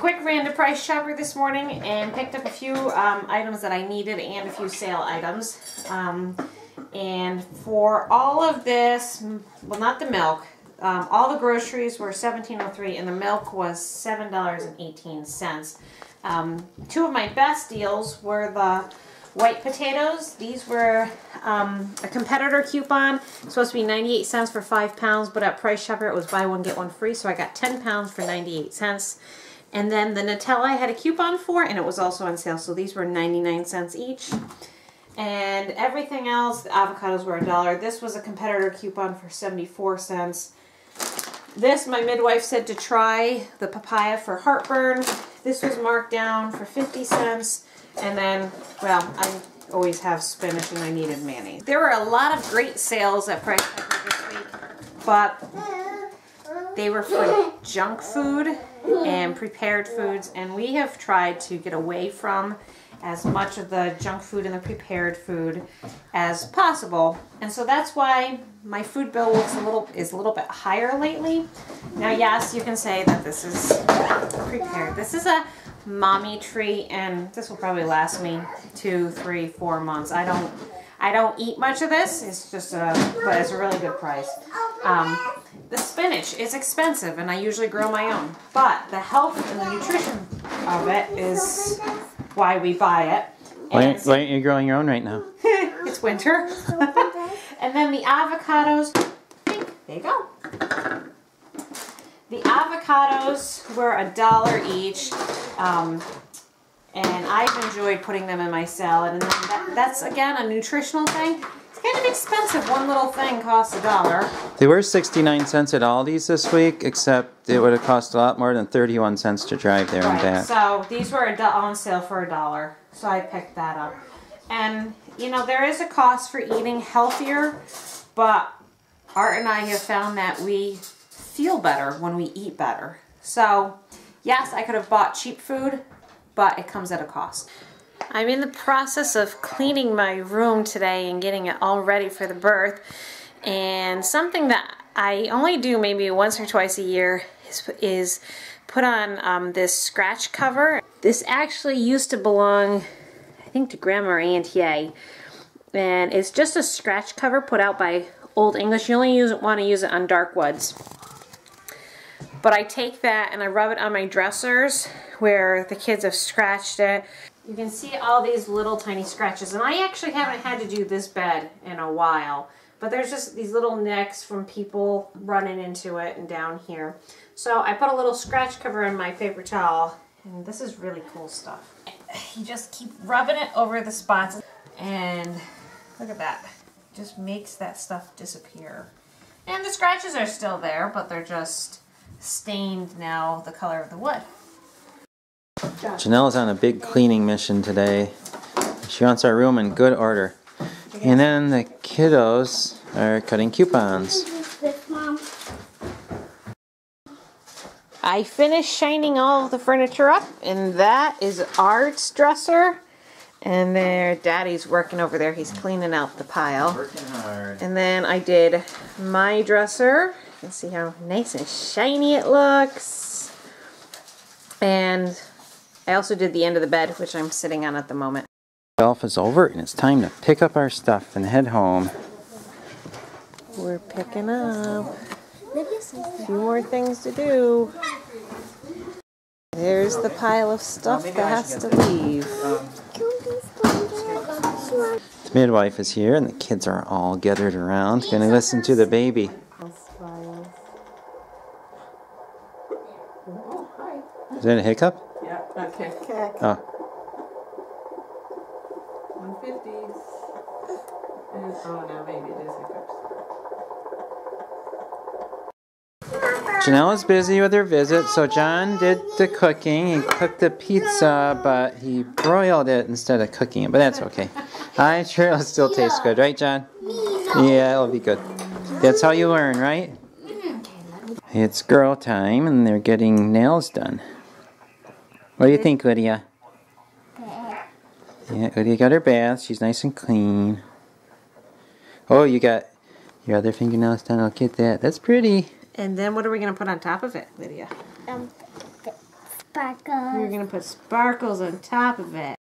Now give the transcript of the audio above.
quick ran to Price Chopper this morning and picked up a few um, items that I needed and a few sale items. Um, and for all of this, well, not the milk, um, all the groceries were $17.03 and the milk was $7.18. Um, two of my best deals were the white potatoes. These were um, a competitor coupon. Supposed to be 98 cents for 5 pounds, but at Price Chopper it was buy one, get one free, so I got 10 pounds for 98 cents. And then the Nutella I had a coupon for, and it was also on sale, so these were 99 cents each. And everything else, the avocados were a dollar. This was a competitor coupon for 74 cents. This, my midwife said to try the papaya for heartburn. This was marked down for 50 cents. And then, well, I always have spinach and I needed mayonnaise. There were a lot of great sales at Price Chopper this week, but they were for junk food and prepared foods, and we have tried to get away from as much of the junk food and the prepared food as possible. And so that's why my food bill looks a little is a little bit higher lately. Now yes, you can say that this is prepared. This is a mommy tree and this will probably last me two, three, four months. I don't I don't eat much of this. It's just a but it's a really good price. Um, the spinach is expensive and I usually grow my own. But the health and the nutrition of it is why we buy it. Why aren't, why aren't you growing your own right now? it's winter. and then the avocados, there you go. The avocados were a dollar each. Um, and I've enjoyed putting them in my salad. And that, that's, again, a nutritional thing. It's kind of expensive. One little thing costs a dollar. They were 69 cents at Aldi's this week, except it would have cost a lot more than 31 cents to drive there right, and back. So these were on sale for a dollar. So I picked that up. And, you know, there is a cost for eating healthier, but Art and I have found that we feel better when we eat better. So, yes, I could have bought cheap food, but it comes at a cost. I'm in the process of cleaning my room today and getting it all ready for the birth. And something that I only do maybe once or twice a year is, is put on um, this scratch cover. This actually used to belong, I think, to Grandma or Aunt Ye. And it's just a scratch cover put out by Old English. You only use, want to use it on dark woods. But I take that and I rub it on my dressers where the kids have scratched it. You can see all these little tiny scratches. And I actually haven't had to do this bed in a while. But there's just these little nicks from people running into it and down here. So I put a little scratch cover in my paper towel. And this is really cool stuff. You just keep rubbing it over the spots. And look at that. Just makes that stuff disappear. And the scratches are still there, but they're just stained now the color of the wood. Janelle's on a big cleaning mission today. She wants our room in good order. And then the kiddos are cutting coupons. I finished shining all of the furniture up, and that is Art's dresser. And there, Daddy's working over there. He's cleaning out the pile. Working hard. And then I did my dresser. You see how nice and shiny it looks. And I also did the end of the bed, which I'm sitting on at the moment. Golf is over, and it's time to pick up our stuff and head home. We're picking up. A few more things to do. There's the pile of stuff that has to leave. The midwife is here, and the kids are all gathered around, going to listen to the baby. Is that a hiccup? Yeah, okay. Oh. Ah. 150. And, oh, no, maybe it is hiccups. Janelle is busy with her visit, so John did the cooking. He cooked the pizza, but he broiled it instead of cooking it, but that's okay. I'm sure it'll still taste good, right, John? Yeah, it'll be good. That's how you learn, right? It's girl time, and they're getting nails done. What do you think, Lydia? Yeah, Lydia got her bath. She's nice and clean. Oh, you got your other fingernails done. I'll get that. That's pretty. And then what are we going to put on top of it, Lydia? Um, You're gonna put sparkles on top of it.